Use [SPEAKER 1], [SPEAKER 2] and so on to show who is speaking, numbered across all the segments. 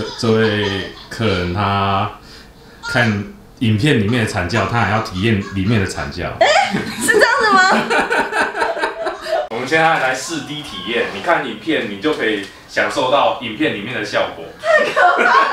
[SPEAKER 1] 这这位客人他看影片里面的惨叫，他还要体验里面的惨叫。
[SPEAKER 2] 是这样子吗？
[SPEAKER 1] 我们现在来试 D 体验，你看影片，你就可以享受到影片里面的效果。
[SPEAKER 2] 太可怕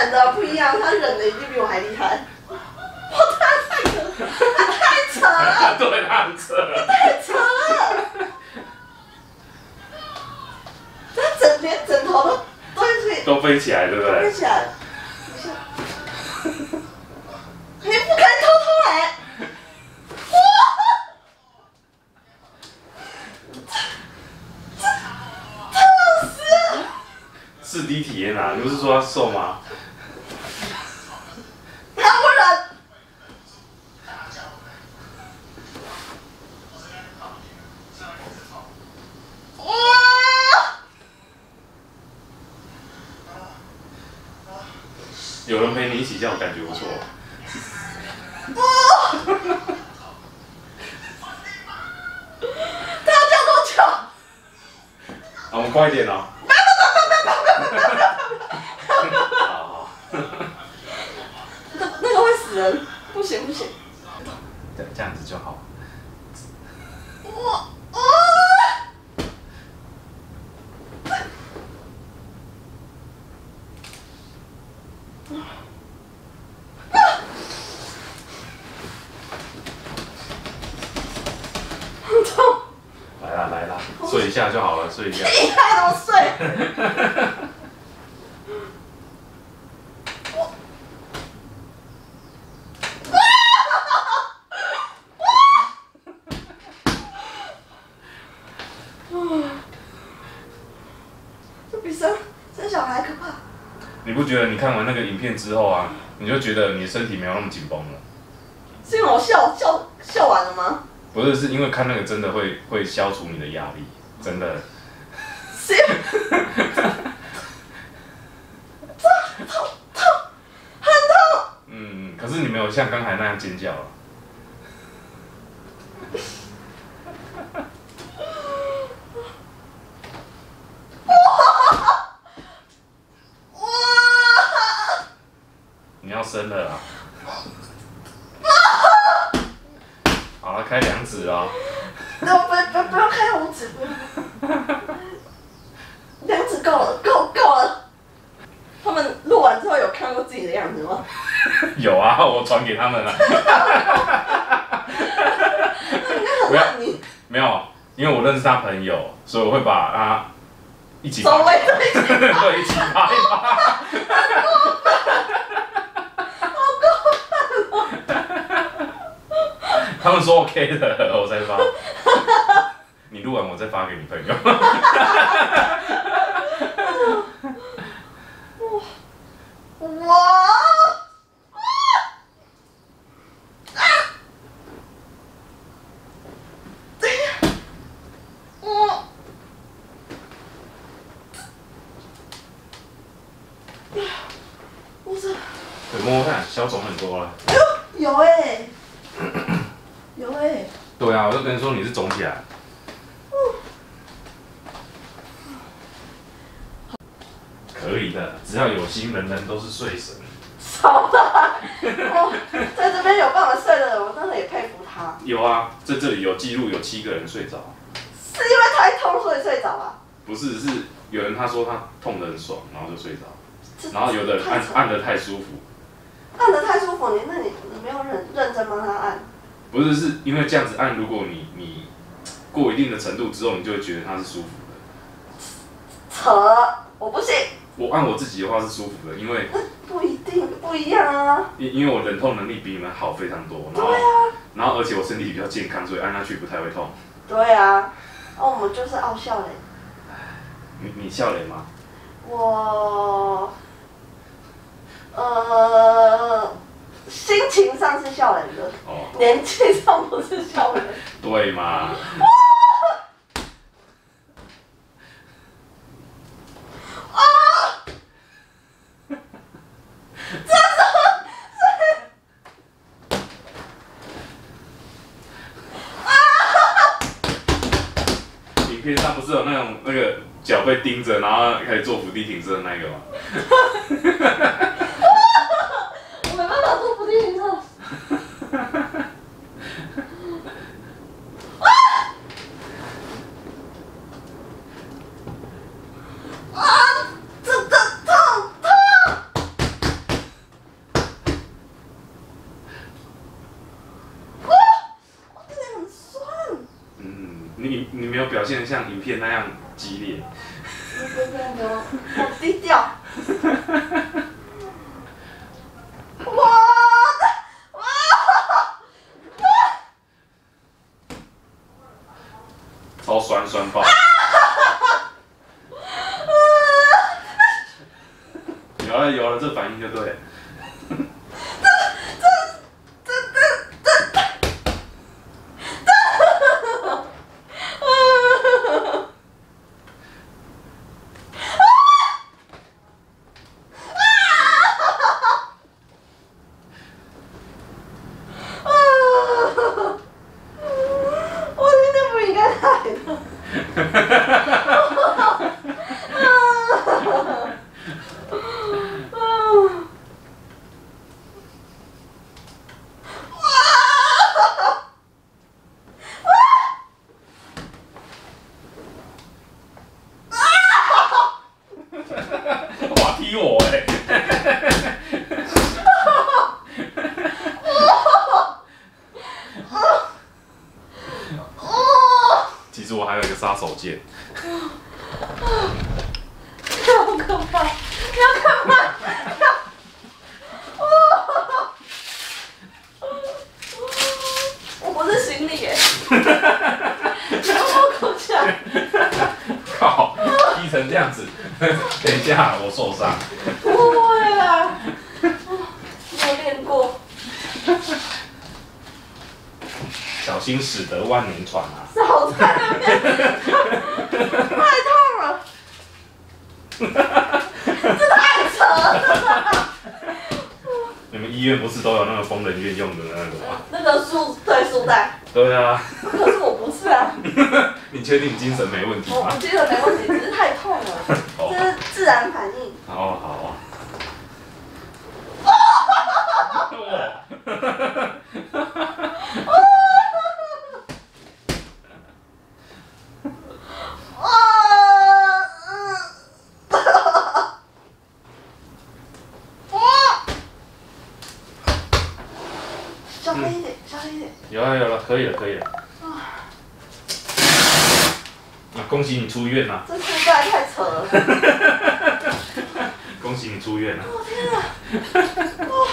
[SPEAKER 2] 不行，他男的不一样，他忍的一定比我还厉害。我，他太可，他太扯了，
[SPEAKER 1] 对，他很扯。
[SPEAKER 2] 太扯了。他整连枕头都都是
[SPEAKER 1] 都飞起来，对不对飞？
[SPEAKER 2] 起来了。你不可以偷偷来！哇！这这这老师。
[SPEAKER 1] 四 D 体验啊，你不是说要瘦吗？
[SPEAKER 2] 他不忍。哇！
[SPEAKER 1] 有人陪你一起叫，感觉不错。
[SPEAKER 2] 他要叫多久？
[SPEAKER 1] 啊，我们快一点哦。好好，
[SPEAKER 2] 那那个会死人，不行不行。
[SPEAKER 1] 对，这样子就好。
[SPEAKER 2] 哇啊！很痛，
[SPEAKER 1] 来啦来啦，睡一下就好了，睡一下。
[SPEAKER 2] 一下都睡。比生生小孩可怕。
[SPEAKER 1] 你不觉得你看完那个影片之后啊，你就觉得你身体没有那么紧绷了？
[SPEAKER 2] 是因为我笑笑笑完了吗？
[SPEAKER 1] 不是，是因为看那个真的会会消除你的压力，真的。
[SPEAKER 2] 是因为痛痛痛，很痛。
[SPEAKER 1] 嗯，可是你没有像刚才那样尖叫啊。
[SPEAKER 2] 哇！
[SPEAKER 1] 你要生了啊。好了，开两指哦。
[SPEAKER 2] 那不不不要开红指，不要。两指够了，够够了。他们录完之后有看过自己的样子吗？
[SPEAKER 1] 有啊，我传给他们了。
[SPEAKER 2] 应该很烂你，
[SPEAKER 1] 没有，因为我认识他朋友，所以我会把他一起发，
[SPEAKER 2] 走位对起，
[SPEAKER 1] 对，一起拍。他们说 OK 的，我再发。你录完我再发给你朋友。
[SPEAKER 2] 哇！啊！等一下，我我这
[SPEAKER 1] 对，摸摸看，消肿很多了。
[SPEAKER 2] 有哎、有哎、
[SPEAKER 1] 对啊，我就跟你说你是肿起来。可以的，只要有心，人人都是睡神。
[SPEAKER 2] 少了，我在这边有办法睡的人，我真的也佩服他。
[SPEAKER 1] 有啊，在这里有记录，有七个人睡着。
[SPEAKER 2] 是因为太痛所以睡着了？
[SPEAKER 1] 不是，是有人他说他痛得很爽，然后就睡着。然后有的人按按的太舒服，
[SPEAKER 2] 按的太舒服，你那你你没有认认真帮他按，
[SPEAKER 1] 不是是因为这样子按，如果你你过一定的程度之后，你就会觉得它是舒服的。
[SPEAKER 2] 扯，我不信，
[SPEAKER 1] 我按我自己的话是舒服的，因为
[SPEAKER 2] 不一定不一样啊。
[SPEAKER 1] 因因为我忍痛能力比你们好非常多，然后、然后而且我身体比较健康，所以按下去不太会痛。
[SPEAKER 2] 对啊，哦，我们就是傲笑嘞。
[SPEAKER 1] 你你笑脸吗？
[SPEAKER 2] 我，呃，上是笑人的，
[SPEAKER 1] 哦，
[SPEAKER 2] 年纪上不是笑人。
[SPEAKER 1] 对嘛。影片上不是有那种那个脚被钉着，然后开始做伏地挺身的那个吗？
[SPEAKER 2] 我没办法做伏地挺身。啊！这这痛痛！哇！我这里很酸。
[SPEAKER 1] 嗯，你你像影片那样激烈。
[SPEAKER 2] 好低调。哇！哇！
[SPEAKER 1] 超酸酸爆。有了有了，这反应就对了。
[SPEAKER 2] 我今天不应该来的。
[SPEAKER 1] 哇，踢我哎、其实我还有一个杀手锏，
[SPEAKER 2] 好可怕！你要干嘛？我不是行李耶，你要我口起来。
[SPEAKER 1] 靠，踢成这样子，等一下我受伤。
[SPEAKER 2] 不会啦，没有练过，
[SPEAKER 1] 小心驶得万年船啊！
[SPEAKER 2] 少在那边，太痛了，这太扯了。
[SPEAKER 1] 你们医院不是都有那个疯人院用的那个吗？
[SPEAKER 2] 那个束对束带，
[SPEAKER 1] 对啊，
[SPEAKER 2] 可是我不是啊，
[SPEAKER 1] 你确定精神没问题吗？
[SPEAKER 2] 我我？记得没问题，只是太痛了，
[SPEAKER 1] 哦。
[SPEAKER 2] 这是自然反应。
[SPEAKER 1] 好好
[SPEAKER 2] 啊，嗯，啊，小声一点，小声一点。
[SPEAKER 1] 有了有了，可以了可以了。啊恭喜你出院了，
[SPEAKER 2] 这失败太扯了，
[SPEAKER 1] 恭喜你出院了。
[SPEAKER 2] 我天啊！哇，